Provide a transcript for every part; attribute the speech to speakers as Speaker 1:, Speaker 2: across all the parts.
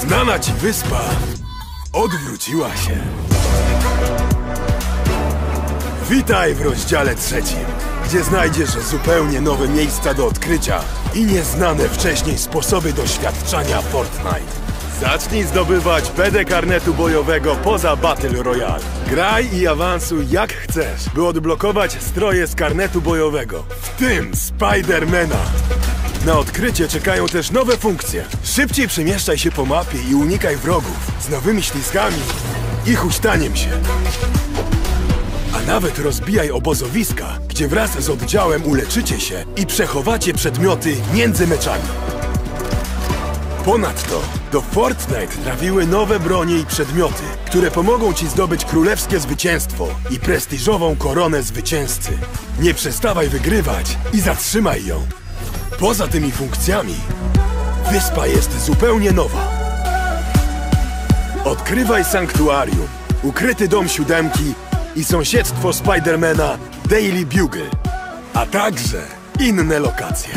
Speaker 1: Znana ci wyspa odwróciła się. Witaj w rozdziale trzecim, gdzie znajdziesz zupełnie nowe miejsca do odkrycia i nieznane wcześniej sposoby doświadczania Fortnite. Zacznij zdobywać PD karnetu bojowego poza Battle Royale. Graj i awansuj jak chcesz, by odblokować stroje z karnetu bojowego, w tym Spidermana. Na odkrycie czekają też nowe funkcje. Szybciej przemieszczaj się po mapie i unikaj wrogów z nowymi ślizgami i huśtaniem się. A nawet rozbijaj obozowiska, gdzie wraz z oddziałem uleczycie się i przechowacie przedmioty między meczami. Ponadto do Fortnite trafiły nowe bronie i przedmioty, które pomogą ci zdobyć królewskie zwycięstwo i prestiżową koronę zwycięzcy. Nie przestawaj wygrywać i zatrzymaj ją. Poza tymi funkcjami, wyspa jest zupełnie nowa. Odkrywaj sanktuarium, ukryty dom siódemki i sąsiedztwo Spidermana Daily Bugle, a także inne lokacje.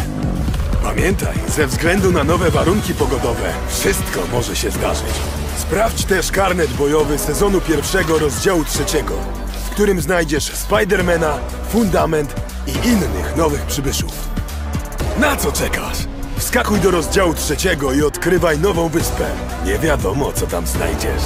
Speaker 1: Pamiętaj, ze względu na nowe warunki pogodowe, wszystko może się zdarzyć. Sprawdź też karnet bojowy sezonu pierwszego rozdziału trzeciego, w którym znajdziesz Spidermana, Fundament i innych nowych przybyszów. Na co czekasz? Wskakuj do rozdziału trzeciego i odkrywaj nową wyspę. Nie wiadomo, co tam znajdziesz.